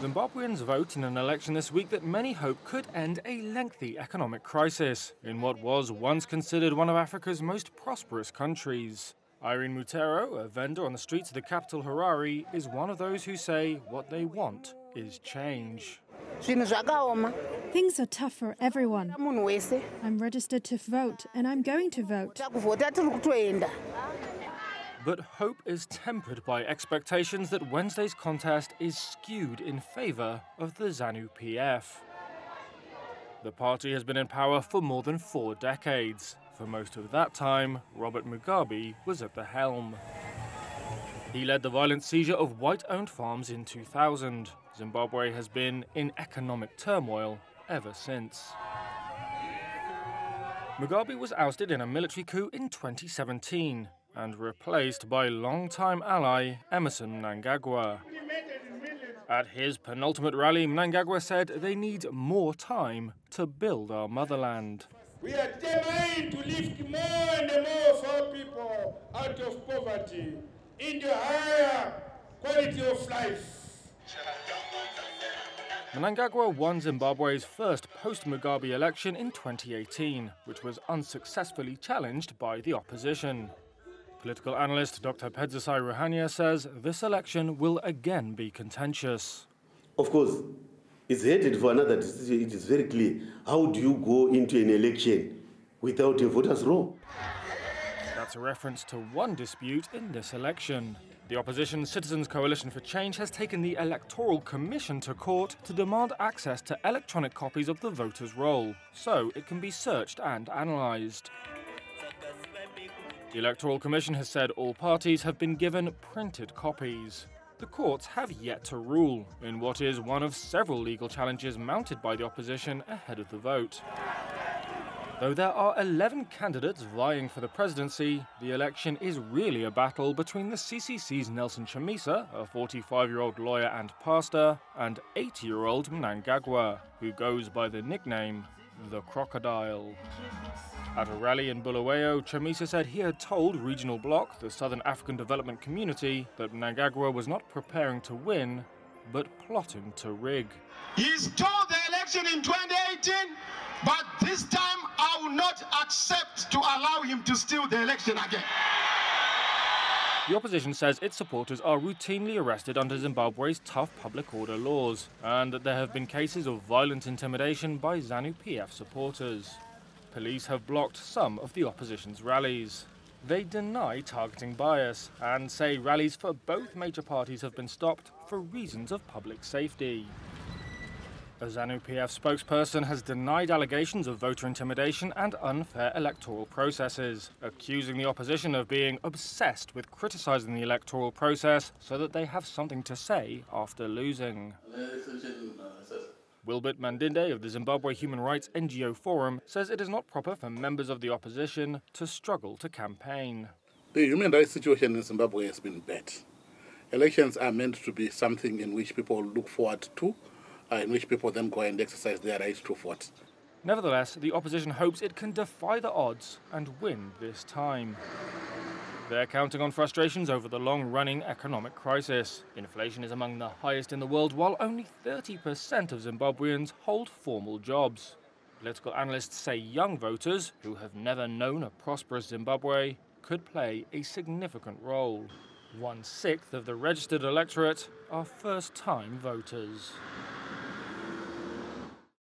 Zimbabweans vote in an election this week that many hope could end a lengthy economic crisis in what was once considered one of Africa's most prosperous countries. Irene Mutero, a vendor on the streets of the capital Harare, is one of those who say what they want is change. Things are tough for everyone. I'm registered to vote and I'm going to vote. But hope is tempered by expectations that Wednesday's contest is skewed in favour of the ZANU PF. The party has been in power for more than four decades. For most of that time, Robert Mugabe was at the helm. He led the violent seizure of white owned farms in 2000. Zimbabwe has been in economic turmoil ever since. Mugabe was ousted in a military coup in 2017 and replaced by longtime ally Emmerson Mnangagwa. At his penultimate rally, Mnangagwa said they need more time to build our motherland. We are determined to lift more and more of our people out of poverty into higher quality of life. Mnangagwa won Zimbabwe's first post-Mugabe election in 2018, which was unsuccessfully challenged by the opposition. Political analyst Dr. Pedzisai Ruhanya says this election will again be contentious. Of course, it's headed for another decision. It is very clear. How do you go into an election without a voters' roll? That's a reference to one dispute in this election. The opposition Citizens Coalition for Change has taken the Electoral Commission to court to demand access to electronic copies of the voters' roll, so it can be searched and analysed. The Electoral Commission has said all parties have been given printed copies. The courts have yet to rule in what is one of several legal challenges mounted by the opposition ahead of the vote. Though there are 11 candidates vying for the presidency, the election is really a battle between the CCC's Nelson Chamisa, a 45 year old lawyer and pastor, and 80 year old Mnangagwa, who goes by the nickname the Crocodile. At a rally in Bulawayo, Chamisa said he had told Regional Bloc, the Southern African Development Community, that Mnangagwa was not preparing to win, but plotting to rig. He stole the election in 2018, but this time I will not accept to allow him to steal the election again. The opposition says its supporters are routinely arrested under Zimbabwe's tough public order laws, and that there have been cases of violent intimidation by ZANU PF supporters police have blocked some of the opposition's rallies. They deny targeting bias and say rallies for both major parties have been stopped for reasons of public safety. A ZANU PF spokesperson has denied allegations of voter intimidation and unfair electoral processes, accusing the opposition of being obsessed with criticising the electoral process so that they have something to say after losing. Wilbert Mandinde of the Zimbabwe Human Rights NGO Forum says it is not proper for members of the opposition to struggle to campaign. The human rights situation in Zimbabwe has been bad. Elections are meant to be something in which people look forward to, uh, in which people then go and exercise their right to vote. Nevertheless, the opposition hopes it can defy the odds and win this time. They're counting on frustrations over the long running economic crisis. Inflation is among the highest in the world, while only 30% of Zimbabweans hold formal jobs. Political analysts say young voters, who have never known a prosperous Zimbabwe, could play a significant role. One sixth of the registered electorate are first time voters.